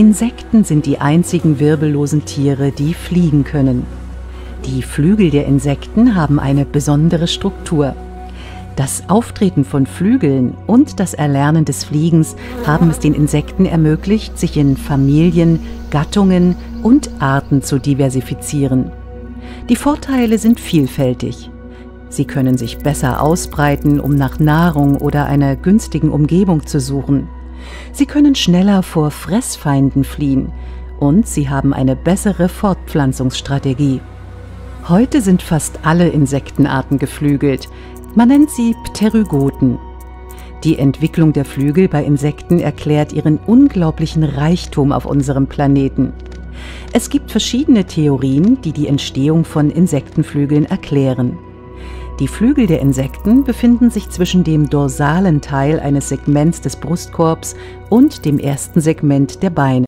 Insekten sind die einzigen wirbellosen Tiere, die fliegen können. Die Flügel der Insekten haben eine besondere Struktur. Das Auftreten von Flügeln und das Erlernen des Fliegens haben es den Insekten ermöglicht, sich in Familien, Gattungen und Arten zu diversifizieren. Die Vorteile sind vielfältig. Sie können sich besser ausbreiten, um nach Nahrung oder einer günstigen Umgebung zu suchen. Sie können schneller vor Fressfeinden fliehen und sie haben eine bessere Fortpflanzungsstrategie. Heute sind fast alle Insektenarten geflügelt. Man nennt sie Pterygoten. Die Entwicklung der Flügel bei Insekten erklärt ihren unglaublichen Reichtum auf unserem Planeten. Es gibt verschiedene Theorien, die die Entstehung von Insektenflügeln erklären. Die Flügel der Insekten befinden sich zwischen dem dorsalen Teil eines Segments des Brustkorbs und dem ersten Segment der Beine.